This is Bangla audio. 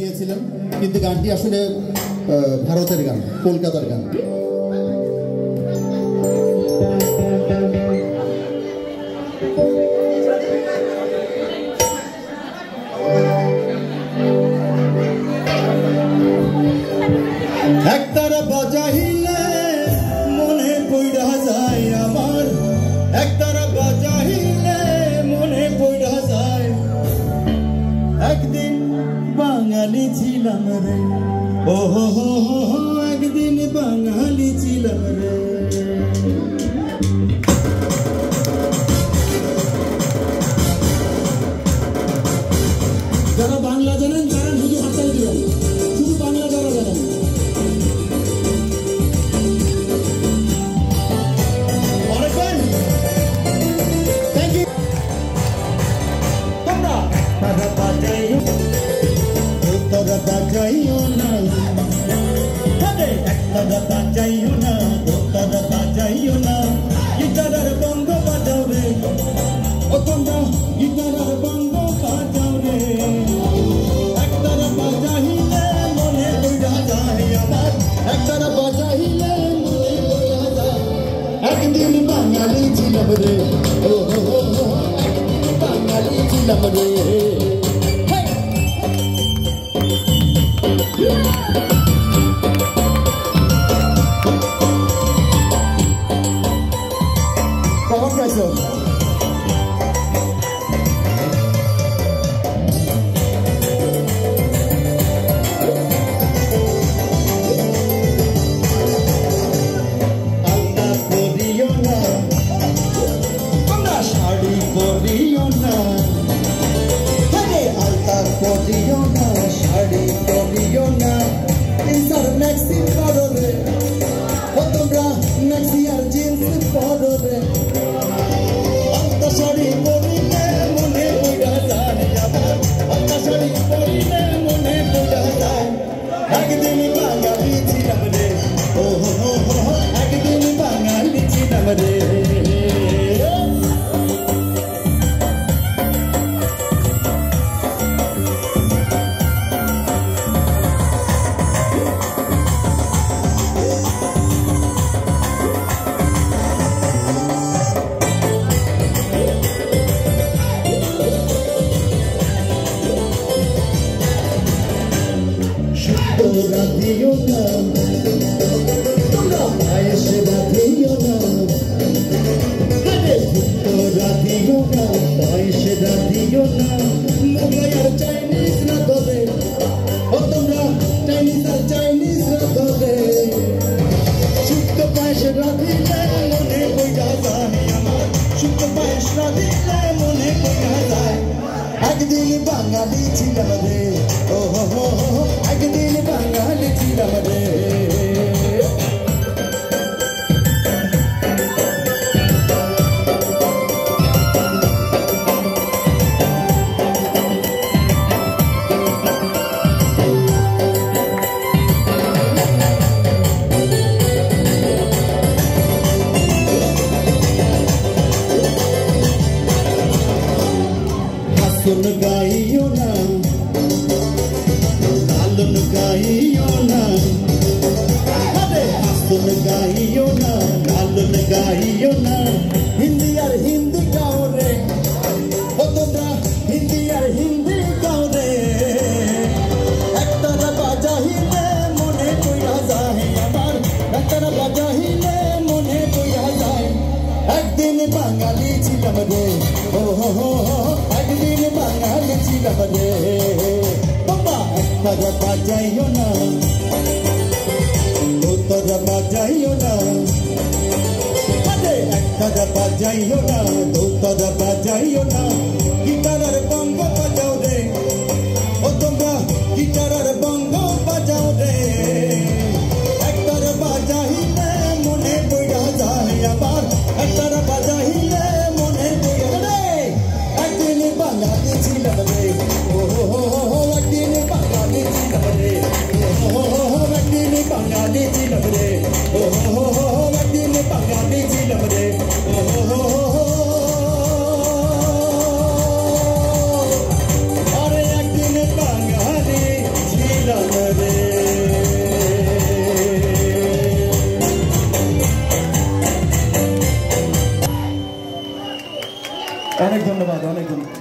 গিয়েছিলেন কিন্তু গানটি আসলে ভারতের গান কলকাতার গান। একতারা বাজাহিলে বাঙালি ছিলাম রে। ও হো হো হো, একদিন বাঙালি ছিলাম রে। যারা বাংলা জানেন, তারা বাংলা ইউ তোমরা তারা বাজাইও তারা বাজাইও না তবে একতারা বাজাইও না। না গিটারের বঙ্গ বাজাও রে ও তোমরা গিটারের বঙ্গ বাজাও রে একতারা বাজাইলে মনে পড়া যায় আমার একতারা বাজাইলে মনে পড়া যায়। একদিন বাঙালি ছিলাম রে ও হো হো, একদিন বাঙালি ছিলাম রে। Come on, একদিন বাঙালি ছিলাম রে ও হো হো হো হো, একদিন বাঙালি ছিলাম রে তোরা দিও না এসে দিও না তোরা দিও না এসে দিও না মোবাইল আর চাইনিজ না ধরে ও তোমরা চাইনিজ আর চাইনিজ না ধরে শুক্ত পায়েস রাধিলে মনে বইয়া যায় আমার শুক্ত পায়েস রাধিলে মনে বইয়া যায় একদিন বাঙালি ছিলাম রে ও হো হো লালন গাইও না আরে হাসন গাইও না লালন গাইও না হিন্দি আর হিন্দি গাও রে ও তোমরা হিন্দি আর হিন্দি গাও রে একতারা বাজাহিলে মনে কইয়া যায় আমার একতারা বাজাহিলে মনে কইয়া যায় একদিন বাঙালি ছিলাম রে ও হো হো হো, একদিন বাঙালি ছিলাম রে বাবা একতারা বাজাইও না। ও তোরা বাজাইও না একটা বাজাইও না। দু তোরা অনেক ধন্যবাদ অনেক ধন্যবাদ।